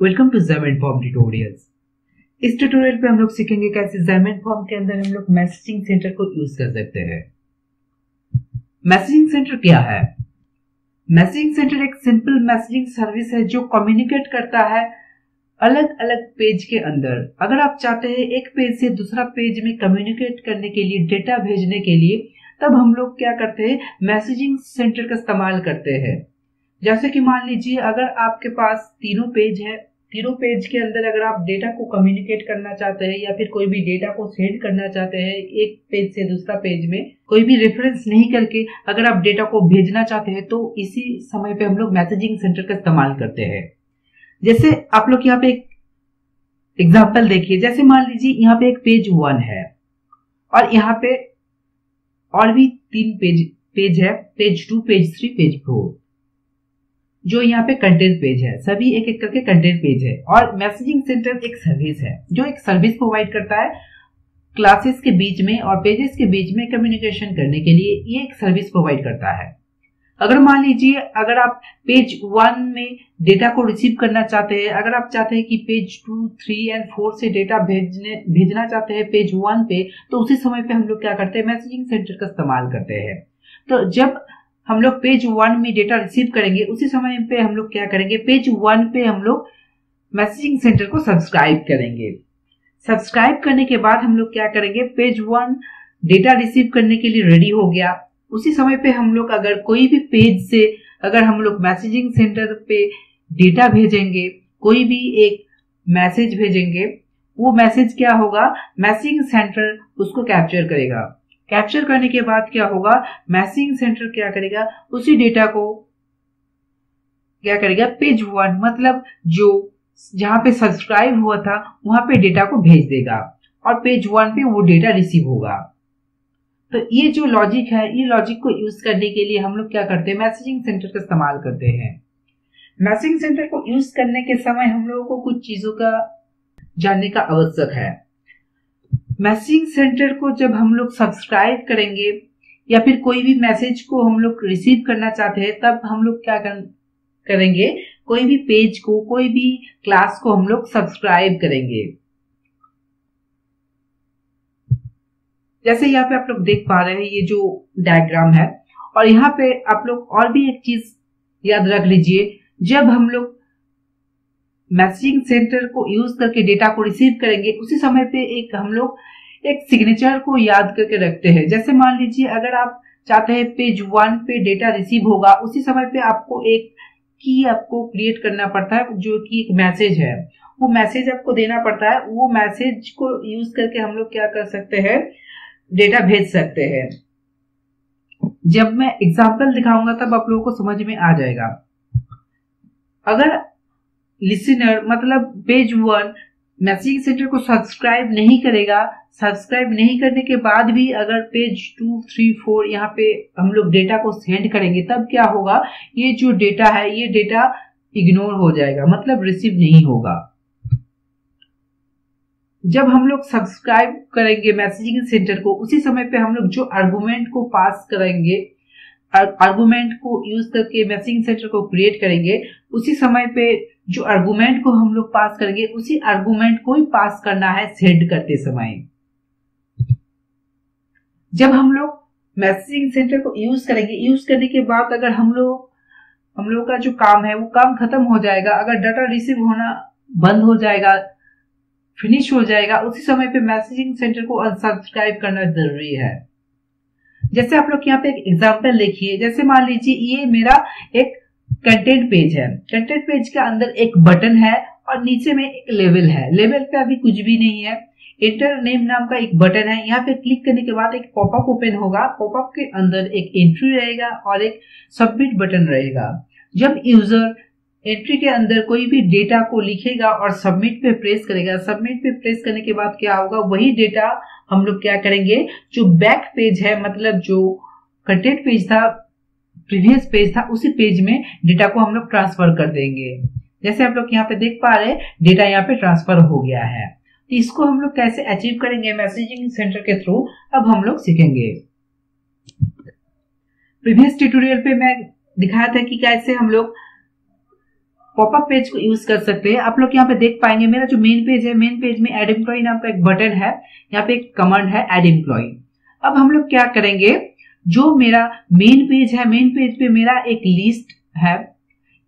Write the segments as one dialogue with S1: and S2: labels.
S1: Welcome to जैमेंट form tutorials इस tutorial पे हम लोग सीखेंगे कैसे जैमेंट फॉर्म के अंदर हम लोग मैसेजिंग सेंटर को यूज़ कर सकते हैं। मैसेजिंग सेंटर क्या है? मैसेजिंग सेंटर एक सिंपल मैसेजिंग सर्विस है जो कम्युनिकेट करता है अलग अलग पेज के अंदर। अगर आप चाहते हैं एक पेज से दूसरा पेज में कम्युनिकेट करने के लिए डेटा भेजने के लिए, तब हम लोग क्या करते हैं? मैसेजिंग सेंटर का इस्तेमाल करते हैं। जैसे कि मान लीजिए, अगर आपके पास तीनों पेज है, तीनों पेज के अंदर अगर आप डेटा को कम्युनिकेट करना चाहते हैं या फिर कोई भी डेटा को सेंड करना चाहते हैं, एक पेज से दूसरा पेज में, कोई भी रेफरेंस नहीं करके अगर आप डेटा को भेजना चाहते हैं तो इसी समय पे हम लोग मैसेजिंग सेंटर का इस्तेमाल करते हैं। जैसे आप लोग यहाँ पे एक एग्ज़ाम्पल देखिए, जैसे मान लीजिए यहाँ पे एक पेज वन है, और यहाँ पे और भी तीन पेज पेज है page two page three page four जो यहाँ पे कंटेंट पेज है। सभी एक एक करके कंटेंट पेज है। और मैसेजिंग सेंटर एक सर्विस है, जो एक सर्विस प्रोवाइड करता है क्लासेस के बीच में और पेजेस के बीच में कम्युनिकेशन करने के लिए ये एक सर्विस प्रोवाइड करता है। अगर मान लीजिए, अगर आप पेज वन में डेटा को रिसीव करना चाहते हैं, अगर आप चाहते हैं कि page two three and four से डेटा भेजने, भेजना चाहते हैं पेज वन पे तो उसी समय पे हम लोग क्या करते हैं मैसेजिंग सेंटर का इस्तेमाल करते हैं। तो जब हम लोग पेज वन में डेटा रिसीव करेंगे, उसी समय पे हम लोग क्या करेंगे? पेज वन पे हम लोग मैसेजिंग सेंटर को सब्सक्राइब करेंगे। सब्सक्राइब करने के बाद हम लोग क्या करेंगे? पेज वन डेटा रिसीव करने के लिए रेडी हो गया। उसी समय पे हम लोग अगर कोई भी पेज से अगर हम लोग मैसेजिंग सेंटर पे डेटा भेजेंगे, कोई भी एक मैसेज भेजेंगे, वो मैसेज क्या होगा? मैसेजिंग सेंटर उसको कैप्चर करेगा। कैप्चर करने के बाद क्या होगा? मैसेजिंग सेंटर क्या करेगा? उसी डेटा को क्या करेगा? पेज वन मतलब जो जहाँ पे सब्सक्राइब हुआ था, वहाँ पे डेटा को भेज देगा। और पेज वन पे वो डेटा रिसीव होगा। तो ये जो लॉजिक है, ये लॉजिक को यूज़ करने के लिए हम लोग क्या करते हैं? मैसेजिंग सेंटर का इस्तेमाल करते हैं। मैसेजिंग सेंटर को यूज़ करने के समय हम लोगों को कुछ चीज़ों का जानने का आवश्यक है। मैसेजिंग सेंटर को जब हम लोग सब्सक्राइब करेंगे या फिर कोई भी मैसेज को हम लोग रिसीव करना चाहते हैं तब हम लोग क्या कर, करेंगे? कोई भी पेज को कोई भी क्लास को हम लोग सब्सक्राइब करेंगे। जैसे यहाँ पे आप लोग देख पा रहे हैं ये जो डायग्राम है और यहाँ पे आप लोग और भी एक चीज़ याद रख लीजिए जब हम लोग मैसेजिंग सेंटर को यूज़ करके डेटा को रिसीव करेंगे, उसी समय पे एक हम लोग एक सिग्नेचर को याद करके रखते हैं। जैसे मान लीजिए, अगर आप चाहते हैं पेज वन पे डेटा रिसीव होगा, उसी समय पे आपको एक की आपको क्रिएट करना पड़ता है, जो कि एक मैसेज है। वो मैसेज आपको देना पड़ता है, वो मैसेज को यूज़ करके हम लोग क्या कर सकते हैं? डेटा भेज सकते हैं। जब मैं एग्ज़ाम्पल दिखाऊँगा, तब आप लोगों को समझ में आ जाएगा। अगर लिसनर मतलब पेज वन, मैसेजिंग सेंटर को सब्सक्राइब नहीं करेगा। सब्सक्राइब नहीं करने के बाद भी अगर पेज टू, थ्री, फोर यहाँ पे हम लोग डेटा को सेंड करेंगे, तब क्या होगा? ये जो डेटा है, ये डेटा इग्नोर हो जाएगा मतलब रिसीव नहीं होगा। जब हम लोग सब्सक्राइब करेंगे मैसेजिंग सेंटर को, उसी समय पे हम लोग जो आर्गुमेंट को पास करेंगे, आर्गुमेंट को यूज़ करके मैसेजिंग सेंटर को क्रिएट करेंगे, उसी समय पे जो आर्गुमेंट को हम लोग पास करेंगे, उसी आर्गुमेंट को ही पास करना है सेंड करते समय। जब हम लोग मैसेजिंग सेंटर को यूज़ करेंगे यूज़ करने के बाद अगर हम लोग हम लोग का जो काम है, वो काम खत्म हो जाएगा, अगर डाटा रिसीव होना बंद हो जाएगा फिनिश हो जाएगा, उसी समय पे मैसेजिंग सेंटर को अनसब्सक्राइब करना ज़रूरी है। जैसे आप लोग यहाँ पे एक एग्ज़ाम्पल देखिए, जैसे मान लीजिए, ये मेरा एक कंटेंट पेज है। कंटेंट पेज के अंदर एक बटन है और नीचे में एक लेवल है। लेवल पे अभी कुछ भी नहीं है। इंटर नेम नाम का एक बटन है। यहाँ पे क्लिक करने के बाद एक पॉपअप ओपन होगा। पॉपअप के अंदर एक एंट्री रहेगा और एक सबमिट बटन रहेगा। जब यूज़र एंट्री के अंदर कोई भी डेटा को लिखेगा और सबमिट पे प्रेस करेगा सबमिट पे प्रेस करने के बाद क्या होगा? वही डेटा हम लोग क्या करेंगे? जो बैक पेज है मतलब जो कंटेंट पेज था प्रीवियस पेज था, उसी पेज में डेटा को हम लोग ट्रांसफ़र कर देंगे। जैसे आप लोग यहाँ पे देख पा रहे डेटा यहाँ पे ट्रांसफ़र हो गया है। तो इसको हम लोग कैसे अचीव करेंगे? मैसेजिंग सेंटर के थ्रू अब हम लोग सीखेंगे। प्रीवियस ट्यूटोरियल पे मैं दिखाया था कि कैसे हम लोग पॉपअप पेज को यूज़ कर सकते हैं। आप लोग यहाँ पे देख पाएँगे, मेरा जो मेन पेज है मेन पेज में एड एम्प्लॉय नाम का एक बटन है, यहाँ पे एक कमांड है एड एम्प्लॉय अब हम लोग क्या करेंगे? जो मेरा मेन पेज है मेन पेज पे मेरा एक लिस्ट है।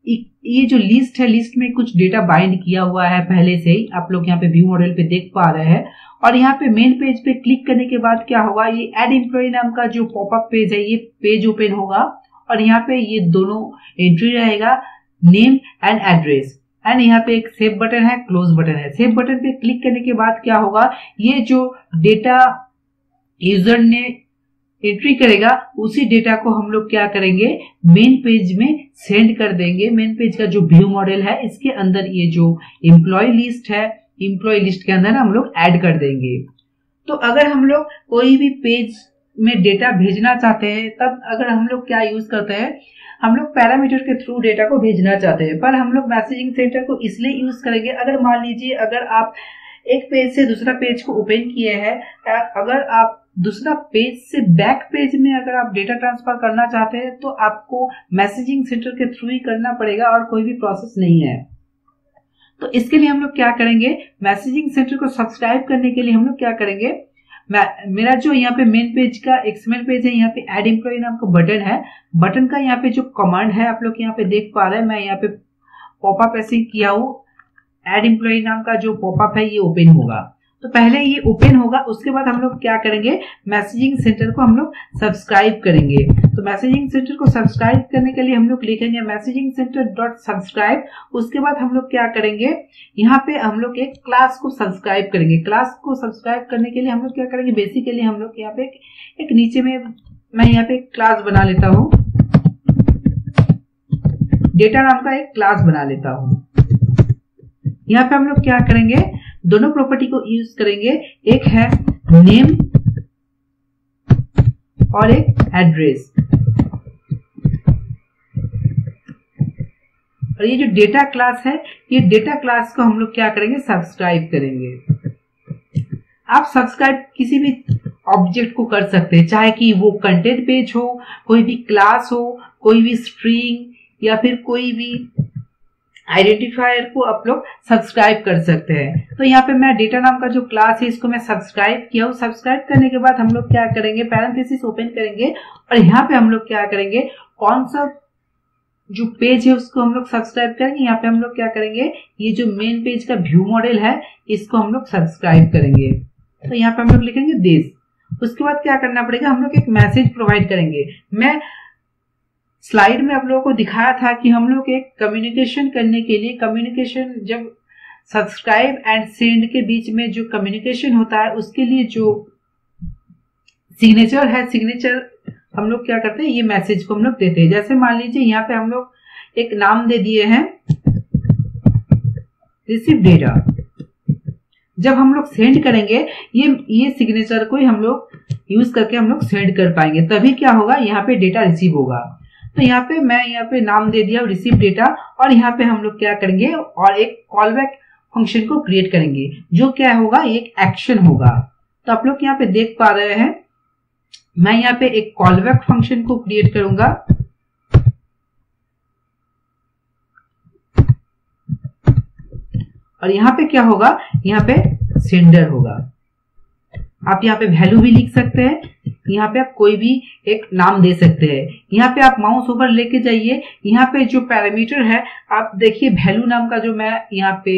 S1: ये जो लिस्ट है लिस्ट में कुछ डेटा बाइंड किया हुआ है पहले से ही। आप लोग यहाँ पे व्यू मॉडल पे देख पा रहे हैं। और यहाँ पे मेन पेज पे क्लिक करने के बाद क्या होगा? ये एड एम्प्लॉय नाम का जो पॉपअप पेज है, ये पेज ओपन होगा। और यहाँ पे ये दोनों एंट्री रहेगा। नेम एंड एड्रेस एंड यहाँ पे एक सेव बटन है क्लोज बटन है। सेव बटन पे क्लिक करने के बाद क्या होगा? ये जो डेटा यूज़र ने एंट्री करेगा, उसी डेटा को हम लोग क्या करेंगे? मेन पेज में सेंड कर देंगे। मेन पेज का जो व्यू मॉडल है, इसके अंदर ये जो एम्प्लॉय लिस्ट है एम्प्लॉय लिस्ट के अंदर हम लोग ऐड कर देंगे। तो अगर हम लोग कोई भी पेज में डेटा भेजना चाहते हैं, तब अगर हम लोग क्या यूज़ करते हैं, हम लोग पैरामीटर के थ्रू डेटा को भेजना चाहते हैं। पर हम लोग मैसेजिंग सेंटर को इसलिए यूज़ करेंगे, अगर मान लीजिए अगर आप एक पेज से दूसरा पेज को ओपन किए हैं, अगर आप दूसरा पेज से बैक पेज में अगर आप डेटा ट्रांसफ़र करना चाहते हैं तो आपको मैसेजिंग सेंटर के थ्रू ही करना पड़ेगा और कोई भी प्रोसेस नहीं है। तो इसके लिए हम लोग क्या करेंगे? मैसेजिंग सेंटर को सब्सक्राइब करने के लिए हम लोग क्या करेंगे? मेरा जो यहाँ पे मेन पेज का एक्समेल पेज है, यहाँ पे एड एम्प्लॉय नाम का बटन है। बटन का यहाँ पे जो कमांड है, आप लोग यहाँ पे देख पा रहे हैं, मैं यहाँ पे पॉपअप ऐसे किया हूँ। एड एम्प्लॉय नाम का जो पॉपअप है, ये ओपन होगा। तो पहले ये ओपन होगा उसके बाद हम लोग क्या करेंगे? मैसेजिंग सेंटर को हम लोग सब्सक्राइब करेंगे। तो मैसेजिंग सेंटर को सब्सक्राइब करने के लिए हम लोग लिखेंगे मैसेजिंग सेंटर डॉट सब्सक्राइब उसके बाद हम लोग क्या करेंगे? यहाँ पे हम लोग एक क्लास को सब्सक्राइब करेंगे। क्लास को सब्सक्राइब करने के लिए हम लोग क्या करेंगे? बेसिकली हम लोग यहाँ पे एक, एक नीचे में मैं यहाँ पे एक क्लास बना लेता हूँ। डेटा नाम का एक क्लास बना लेता हूँ। यहाँ पे हम लोग क्या करेंगे? दोनों प्रॉपर्टी को यूज़ करेंगे। एक है नेम और एक एड्रेस और ये जो डेटा क्लास है, ये डेटा क्लास को हम लोग क्या करेंगे? सब्सक्राइब करेंगे। आप सब्सक्राइब किसी भी ऑब्जेक्ट को कर सकते हैं, चाहे कि वो कंटेंट पेज हो, कोई भी क्लास हो, कोई भी स्ट्रिंग या फिर कोई भी आइडेंटिफायर को आप लोग सब्सक्राइब कर सकते हैं। तो यहाँ पे मैं डेटा नाम का जो क्लास है, इसको मैं सब्सक्राइब किया हूँ। सब्सक्राइब करने के बाद हम लोग क्या करेंगे? पैरेंथेसिस ओपन करेंगे और यहाँ पे हम लोग क्या करेंगे? कौन सा जो पेज है, उसको हम लोग सब्सक्राइब करेंगे। यहाँ पे हम लोग क्या करेंगे? ये जो मेन पेज का व्यू मॉडल है, इसको हम लोग सब्सक्राइब करेंगे। तो यहाँ पे हम लोग लिखेंगे दिस उसके बाद क्या करना पड़ेगा? हम लोग एक मैसेज प्रोवाइड करेंगे। मैं स्लाइड में आप लोगों को दिखाया था कि हम लोग एक कम्युनिकेशन करने के लिए कम्युनिकेशन जब सब्सक्राइब एंड सेंड के बीच में जो कम्युनिकेशन होता है, उसके लिए जो सिग्नेचर है सिग्नेचर हम लोग क्या करते हैं? ये मैसेज को हम लोग देते हैं। जैसे मान लीजिए यहाँ पे हम लोग एक नाम दे दिए हैं रिसीव डेटा जब हम लोग सेंड करेंगे, ये ये सिग्नेचर को ही हम लोग यूज़ करके हम लोग सेंड कर पाएँगे। तभी क्या होगा? यहाँ पे डेटा रिसीव होगा। तो यहाँ पे मैं यहाँ पे नाम दे दिया रिसीव डेटा और यहाँ पे हम लोग क्या करेंगे, और एक कॉल बैक फ़ंक्शन को क्रिएट करेंगे, जो क्या होगा, एक एक्शन होगा। तो आप लोग यहाँ पे देख पा रहे हैं, मैं यहाँ पे एक कॉल बैक फ़ंक्शन को क्रिएट करूँगा। और यहाँ पे क्या होगा, यहाँ पे सेंडर होगा। आप यहाँ पे वैल्यू भी लिख सकते हैं। यहाँ पे आप कोई भी एक नाम दे सकते हैं। यहाँ पे आप माउस ओवर लेके जाइए। यहाँ पे जो पैरामीटर है, आप देखिए वैल्यू नाम का जो मैं यहाँ पे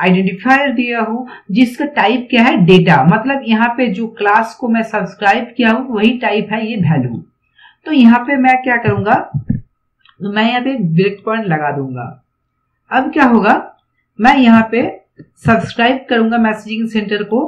S1: आइडेंटिफायर दिया हूँ, जिसका टाइप क्या है? डेटा मतलब यहाँ पे जो क्लास को मैं सब्सक्राइब किया हूँ, वही टाइप है ये वैल्यू तो यहाँ पे मैं क्या करूँगा? तो मैं यहाँ पे ब्रेक पॉइंट लगा दूँगा। अब क्या होगा? मैं यहाँ पे सब्सक्राइब करूँगा मैसेजिंग सेंटर को।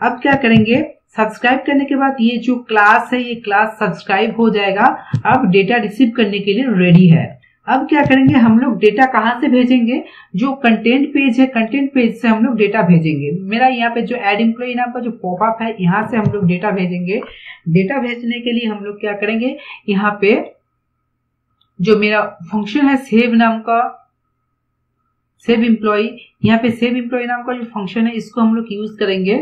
S1: अब क्या करेंगे? सब्सक्राइब करने के बाद ये जो क्लास है, ये क्लास सब्सक्राइब हो जाएगा। अब डेटा रिसीव करने के लिए रेडी है। अब क्या करेंगे, हम लोग डेटा कहाँ से भेजेंगे? जो कंटेंट पेज है, कंटेंट पेज से हम लोग डेटा भेजेंगे। मेरा यहाँ पे जो एड एम्प्लॉय नाम का जो पॉपअप है, यहाँ से हम लोग डेटा भेजेंगे। डेटा भेजने के लिए हम लोग क्या करेंगे, यहाँ पे जो मेरा फ़ंक्शन है सेव नाम का सेव एम्प्लॉय यहाँ पे सेव एम्प्लॉय नाम का जो फ़ंक्शन है, इसको हम लोग यूज़ करेंगे।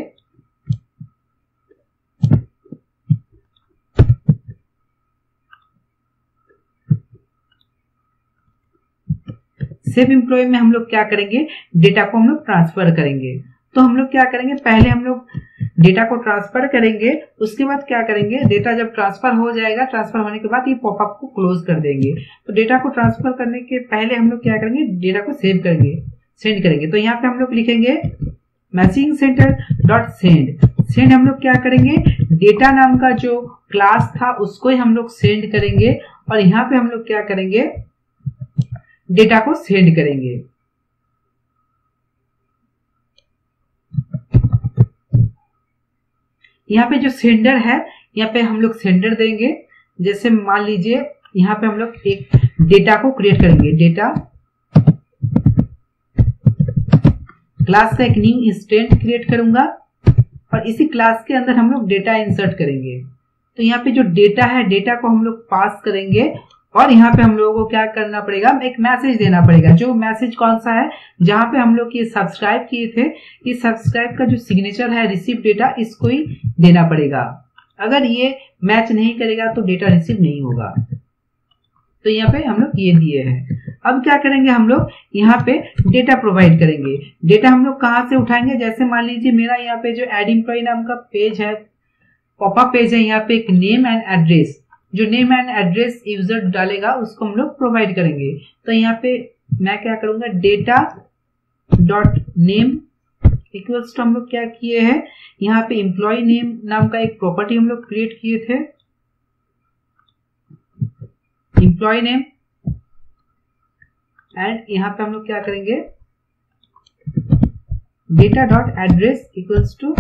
S1: सेव एम्प्लॉय में हम लोग क्या करेंगे? डेटा को हम लोग ट्रांसफ़र करेंगे। तो हम लोग क्या करेंगे? पहले हम लोग डेटा को ट्रांसफ़र करेंगे, उसके बाद क्या करेंगे? डेटा जब ट्रांसफ़र हो जाएगा ट्रांसफ़र होने के बाद ये पॉपअप को क्लोज कर देंगे। तो डेटा को ट्रांसफ़र करने के पहले हम लोग क्या करेंगे? डेटा को सेव करेंगे सेंड करेंगे। तो यहाँ पे हम लोग लिखेंगे messaging centre dot send send हम लोग क्या करेंगे? डेटा नाम का जो क्लास था, उसको ही हम लोग सेंड करेंगे। और यहाँ पे हम लोग क्या करेंगे? डेटा को सेंड करेंगे। यहाँ पे जो सेंडर है, यहाँ पे हम लोग सेंडर देंगे। जैसे मान लीजिए, यहाँ पे हम लोग एक डेटा को क्रिएट करेंगे। डेटा क्लास का एक न्यू इंस्टेंट क्रिएट करूँगा और इसी क्लास के अंदर हम लोग डेटा इंसर्ट करेंगे। तो यहाँ पे जो डेटा है डेटा को हम लोग पास करेंगे। और यहाँ पे हम लोगों को क्या करना पड़ेगा? एक मैसेज देना पड़ेगा। जो मैसेज कौन सा है? जहाँ पे हम लोग ये सब्सक्राइब किए थे, इस सब्सक्राइब का जो सिग्नेचर है रिसीव डेटा इसको ही देना पड़ेगा। अगर ये मैच नहीं करेगा तो डेटा रिसीव नहीं होगा। तो यहाँ पे हम लोग ये दिए हैं। अब क्या करेंगे हम लोग? यहाँ पे डेटा प्रोवाइड करेंगे। डेटा हम लोग कहाँ से उठाएँगे? जैसे मान लीजिए मेरा यहाँ पे जो एड एम्प्लॉय नाम का पेज है पॉपअप पेज है, यहाँ पे एक नेम एंड एड्रेस जो नेम एंड एड्रेस यूज़र डालेगा, उसको हम लोग प्रोवाइड करेंगे। तो यहाँ पे मैं क्या करूँगा data dot name equals to हम लोग क्या किए हैं, यहाँ पे एम्प्लॉय नेम नाम का एक प्रॉपर्टी हम लोग क्रिएट किए थे। एम्प्लॉय नेम एंड यहाँ पे हम लोग क्या करेंगे data dot address equals to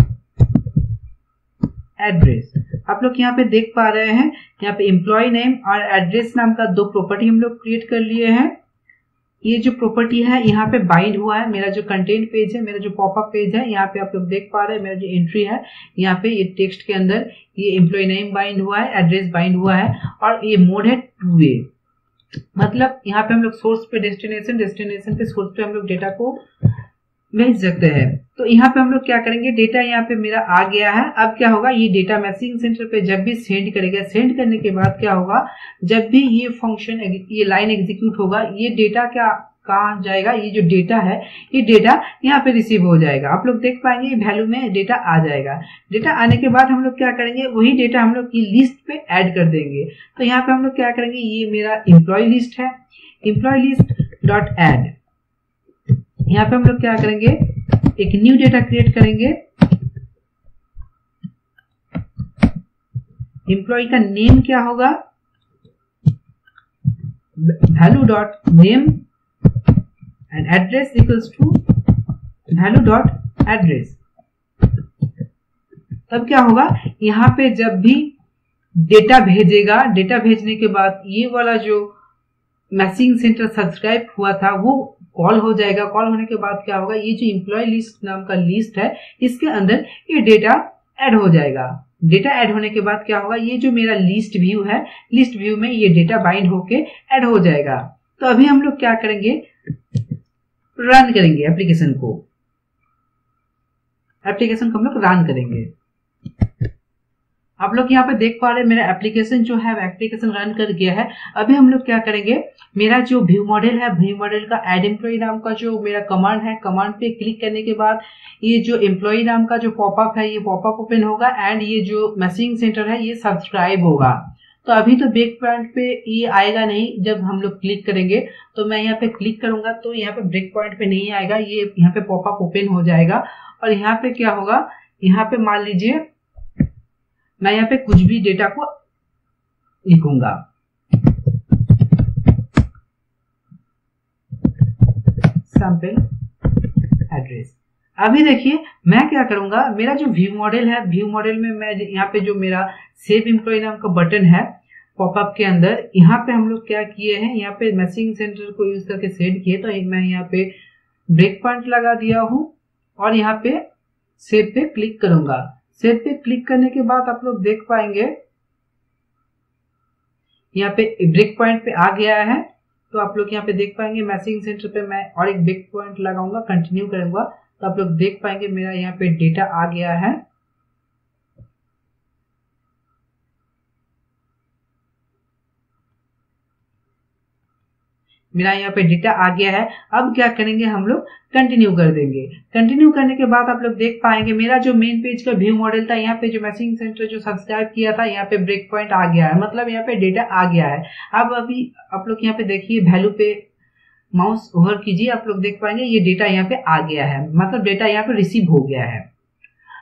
S1: address आप लोग यहाँ पे देख पा रहे हैं, यहाँ पे एम्प्लॉय नेम और एड्रेस नाम का दो प्रॉपर्टी हम लोग क्रिएट कर लिए हैं। ये जो प्रॉपर्टी है, यहाँ पे बाइंड हुआ है। मेरा जो कंटेंट पेज है, मेरा जो पॉपअप पेज है, यहाँ पे आप लोग देख पा रहे हैं, मेरा जो एंट्री है, यहाँ पे ये टेक्स्ट के अंदर ये एम्प्लॉय नेम बाइंड हुआ है एड्रेस बाइंड हुआ है और ये मोड है टू वे मतलब यहाँ पे हम लोग सोर्स पे डेस्टिनेशन डेस्टिनेशन पे सोर्स पे हम लोग डेटा को भेज सकते हैं। तो यहाँ पे हम लोग क्या करेंगे? डेटा यहाँ पे मेरा आ गया है। अब क्या होगा? ये डेटा मैसेजिंग सेंटर पे जब भी सेंड करेगा सेंड करने के बाद क्या होगा? जब भी ये फ़ंक्शन ये लाइन एग्जीक्यूट होगा, ये डेटा क्या, कहा जाएगा? ये जो डेटा है, ये डेटा यहाँ पे रिसीव हो जाएगा। आप लोग देख पाएँगे वैल्यू में डेटा आ जाएगा। डेटा आने के बाद हम लोग क्या करेंगे? वही डेटा हम लोग की लिस्ट पे ऐड कर देंगे। तो यहाँ पे हम लोग क्या करेंगे? ये मेरा इम्प्लॉय लिस्ट है। एम्प्लॉय लिस्ट डॉट एड यहाँ पे हम लोग क्या करेंगे? एक न्यू डेटा क्रिएट करेंगे। एम्प्लॉय का नेम क्या होगा? Value dot name and address equals to value dot address तब क्या होगा? यहाँ पे जब भी डेटा भेजेगा डेटा भेजने के बाद ये वाला जो मैसेजिंग सेंटर सब्सक्राइब हुआ था, वो कॉल हो जाएगा। कॉल होने के बाद क्या होगा? ये जो इम्प्लॉय लिस्ट नाम का लिस्ट है, इसके अंदर ये डेटा ऐड हो जाएगा। डेटा ऐड होने के बाद क्या होगा? ये जो मेरा लिस्ट व्यू है लिस्ट व्यू में ये डेटा बाइंड होके ऐड हो जाएगा। तो अभी हम लोग क्या करेंगे? रन करेंगे एप्लीकेशन को। एप्लीकेशन को हम लोग रन करेंगे। आप लोग यहाँ पे देख पा रहे हैं, मेरा एप्लीकेशन जो है एप्लीकेशन रन कर गया है। अभी हम लोग क्या करेंगे, मेरा जो व्यू मॉडल है व्यू मॉडल का एड एम्प्लॉय नाम का जो मेरा कमांड है कमांड पे क्लिक करने के बाद ये जो एम्प्लॉय नाम का जो पॉपअप है, ये पॉपअप ओपन होगा एंड ये जो मैसेजिंग सेंटर है, ये सब्सक्राइब होगा। तो अभी तो ब्रेक पॉइंट पे ये आएगा नहीं, जब हम लोग क्लिक करेंगे तो मैं यहाँ पे क्लिक करूँगा तो यहाँ पे ब्रेक पॉइंट पे नहीं आएगा, ये यहाँ पे पॉपअप ओपन हो जाएगा। और यहाँ पे क्या होगा, यहाँ पे मान लीजिए मैं यहाँ पे कुछ भी डेटा को लिखूँगा। सैंपल एड्रेस अभी देखिए, मैं क्या करूँगा, मेरा जो व्यू मॉडल है व्यू मॉडल में मैं यहाँ पे जो मेरा सेव इम्प्लॉय नाम का बटन है पॉपअप के अंदर, यहाँ पे हम लोग क्या किए हैं, यहाँ पे मैसेजिंग सेंटर को यूज़ करके सेट किए तो मैं यहाँ पे ब्रेक पॉइंट लगा दिया हूँ, और यहाँ पे सेव पे क्लिक करूँगा। सेव पे क्लिक करने के बाद आप लोग देख पाएँगे। यहाँ पे ब्रेक पॉइंट पे आ गया है। तो आप लोग यहाँ पे देख पाएँगे मैसेजिंग सेंटर पे मैं और एक ब्रेक पॉइंट लगाऊँगा कंटिन्यू करूँगा। तो आप लोग देख पाएँगे मेरा यहाँ पे डेटा आ गया है। मेरा यहाँ पे डेटा आ गया है। अब क्या करेंगे हम लोग? कंटिन्यू कर देंगे। कंटिन्यू करने के बाद आप लोग देख पाएँगे, मेरा जो मेन पेज का व्यू मॉडल था, यहाँ पे जो मैसेजिंग सेंटर जो सब्सक्राइब किया था, यहाँ पे ब्रेक पॉइंट आ गया है। मतलब यहाँ पे डेटा आ गया है। अब अभी आप लोग यहाँ पे देखिए वैल्यू पे माउस ओवर कीजिए, आप लोग देख पाएँगे, ये डेटा यहाँ पे आ गया है। मतलब डेटा यहाँ पे रिसीव हो गया है।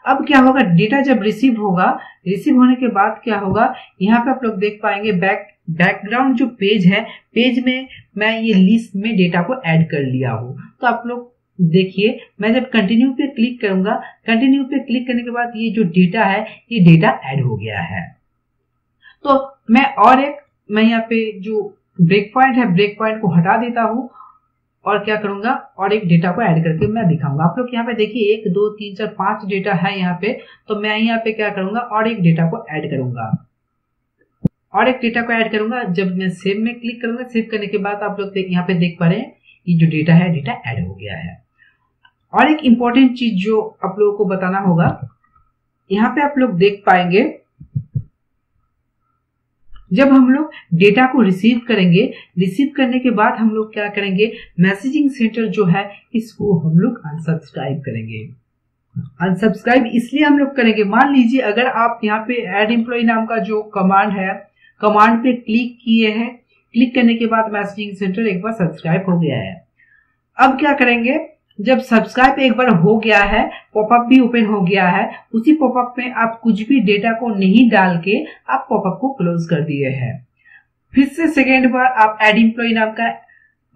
S1: अब क्या होगा? डेटा जब रिसीव होगा रिसीव होने के बाद क्या होगा? यहाँ पे आप लोग देख पाएँगे बैक बैकग्राउंड जो पेज है पेज में मैं ये लिस्ट में डेटा को ऐड कर लिया हूँ। तो आप लोग देखिए, मैं जब कंटिन्यू पे क्लिक करूँगा कंटिन्यू पे क्लिक करने के बाद ये जो डेटा है, ये डेटा ऐड हो गया है। तो मैं और एक, मैं यहाँ पे जो ब्रेक पॉइंट है ब्रेक पॉइंट को हटा देता हूँ और क्या करूँगा, और एक डेटा को ऐड करके मैं दिखाऊँगा। आप लोग यहाँ पे देखिए, एक, दो, तीन, चार, पाँच डेटा है यहाँ पे। तो मैं यहाँ पे क्या करूँगा, और एक डेटा को ऐड करूँगा। और एक डेटा को ऐड करूँगा। जब मैं सेव में क्लिक करूँगा सेव करने के बाद आप लोग यहाँ पे देख पा रहे हैं ये जो डेटा है डेटा ऐड हो गया है। और एक इंपॉर्टेंट चीज़ जो आप लोगों को बताना होगा, यहाँ पे आप लोग देख पाएँगे, जब हम लोग डेटा को रिसीव करेंगे रिसीव करने के बाद हम लोग क्या करेंगे? मैसेजिंग सेंटर जो है, इसको हम लोग अनसब्सक्राइब करेंगे। अनसब्सक्राइब इसलिए हम लोग करेंगे। मान लीजिए अगर आप यहाँ पे एड एम्प्लॉय नाम का जो कमांड है कमांड पे क्लिक किए हैं। क्लिक करने के बाद मैसेजिंग सेंटर एक बार सब्सक्राइब हो गया है। अब क्या करेंगे? जब सब्सक्राइब एक बार हो गया है पॉपअप भी ओपन हो गया है, उसी पॉपअप में आप कुछ भी डेटा को नहीं डाल के आप पॉपअप को क्लोज कर दिए हैं। फिर से सेकेंड बार आप एड इम्प्लॉय नाम का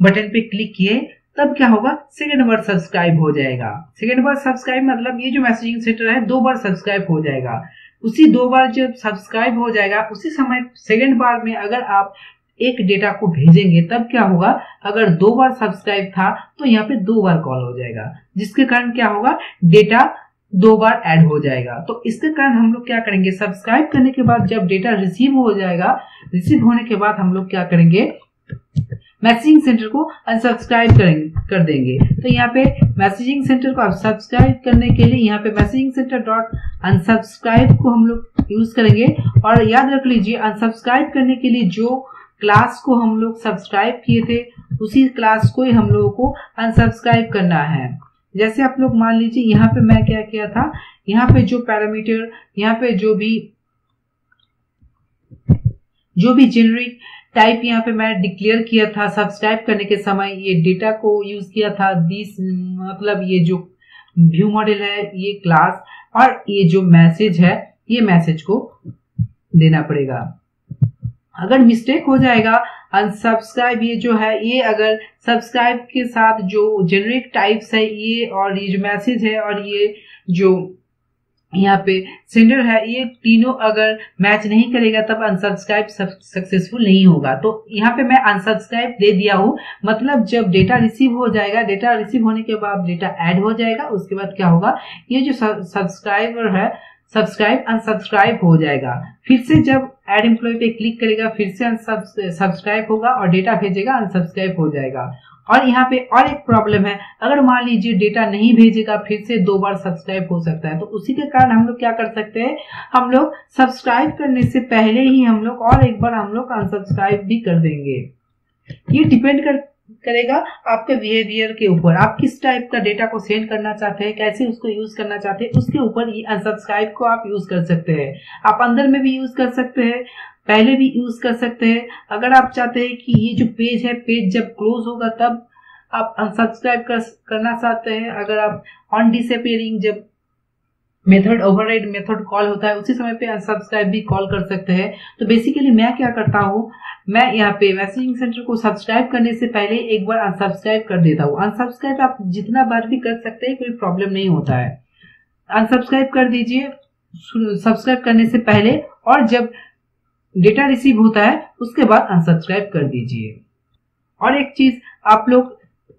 S1: बटन पे क्लिक किए, तब क्या होगा? सेकेंड बार सब्सक्राइब हो जाएगा। सेकेंड बार सब्सक्राइब मतलब ये जो मैसेजिंग सेंटर है, दो बार सब्सक्राइब हो जाएगा। उसी दो बार जब सब्सक्राइब हो जाएगा, उसी समय सेकेंड बार में अगर आप एक डेटा को भेजेंगे, तब क्या होगा? अगर दो बार सब्सक्राइब था तो यहाँ पे दो बार कॉल हो जाएगा। जिसके कारण क्या होगा? डेटा दो बार ऐड हो जाएगा। तो इसके कारण हम लोग क्या करेंगे? सब्सक्राइब करने के बाद जब डेटा रिसीव हो जाएगा रिसीव होने के बाद हम लोग क्या करेंगे? मैसेजिंग सेंटर को अनसब्सक्राइब करेंगे, कर देंगे। तो यहाँ पे मैसेजिंग सेंटर को सब्सक्राइब करने के लिए यहाँ पे मैसेजिंग सेंटर डॉट अनसब्सक्राइब को हम लोग यूज़ करेंगे। और याद रख लीजिए अनसब्सक्राइब करने के लिए जो क्लास को हम लोग सब्सक्राइब किए थे, उसी क्लास को ही हम लोगों को अनसब्सक्राइब करना है। जैसे आप लोग मान लीजिए, यहाँ पे मैं क्या किया था, यहाँ पे जो पैरामीटर यहाँ पे जो भी जो भी जेनरिक टाइप यहाँ पे मैं डिक्लेयर किया था सब्सक्राइब करने के समय ये डेटा को यूज़ किया था दिस मतलब ये जो व्यू मॉडल है, ये क्लास और ये जो मैसेज है, ये मैसेज को देना पड़ेगा। अगर मिस्टेक हो जाएगा अनसब्सक्राइब ये जो है, ये अगर सब्सक्राइब के साथ जो जेनरिक टाइप्स है, ये और ये जो मैसेज है और ये जो यहाँ पे सेंडर है, ये तीनों अगर मैच नहीं करेगा, तब अनसब्सक्राइब सक्सेसफुल नहीं होगा। तो यहाँ पे मैं अनसब्सक्राइब दे दिया हूँ। मतलब जब डेटा रिसीव हो जाएगा डेटा रिसीव होने के बाद डेटा ऐड हो जाएगा, उसके बाद क्या होगा? ये जो सब्सक्राइबर है सब्सक्राइब अनसब्सक्राइब हो जाएगा। फिर से जब एड एम्प्लॉय पे क्लिक करेगा, फिर से सब्सक्राइब होगा और डेटा भेजेगा अनसब्सक्राइब हो जाएगा। और यहाँ पे और एक प्रॉब्लम है। अगर मान लीजिए डेटा नहीं भेजेगा, फिर से दो बार सब्सक्राइब हो सकता है। तो उसी के कारण हम लोग क्या कर सकते हैं? हम लोग सब्सक्राइब करने से पहले ही हम लोग और एक बार हम लोग अनसब्सक्राइब भी कर देंगे। ये डिपेंड कर, करेगा आपके बिहेवियर के ऊपर। आप किस टाइप का डेटा को सेंड करना चाहते हैं, कैसे उसको यूज़ करना चाहते हैं, उसके ऊपर ये अनसब्सक्राइब को आप यूज़ कर सकते हैं। आप अंदर में भी यूज़ कर सकते हैं। पहले भी यूज़ कर सकते हैं। अगर आप चाहते हैं कि ये जो पेज है पेज जब क्लोज होगा तब आप अनसब्सक्राइब कर, करना चाहते हैं। अगर आप ऑन डिसअपियरिंग जब मेथड ओवरराइड मेथड कॉल होता है उसी समय पे अनसब्सक्राइब भी कॉल कर सकते हैं। तो बेसिकली मैं क्या करता हूँ मैं यहाँ पे मैसेजिंग सेंटर को सब्सक्राइब करने से पहले एक बार अनसब्सक्राइब कर देता हूँ। अनसब्सक्राइब आप जितना बार भी कर सकते हैं कोई प्रॉब्लम नहीं होता है। अनसब्सक्राइब कर दीजिए सब्सक्राइब करने से पहले और जब डेटा रिसीव होता है, उसके बाद अनसब्सक्राइब कर दीजिए। और एक चीज़, आप लोग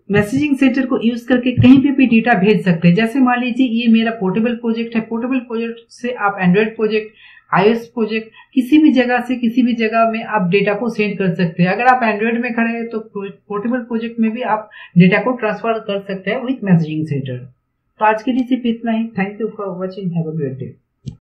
S1: मैसेजिंग सेंटर को यूज़ करके कहीं पे भी डेटा भेज सकते हैं। जैसे मान लीजिए, ये मेरा पोर्टेबल प्रोजेक्ट है। पोर्टेबल प्रोजेक्ट से आप एंड्रॉइड प्रोजेक्ट आईएस प्रोजेक्ट किसी भी जगह से किसी भी जगह में आप डेटा को सेंड कर सकते हैं। अगर आप एंड्रॉइड में खड़े हैं तो पोर्टेबल प्रोजेक्ट में भी आप डेटा को ट्रांसफ़र कर सकते हैं विथ मैसेजिंग सेंटर तो आज के लिए सिर्फ़ इतना ही। Thank you for watching have a great day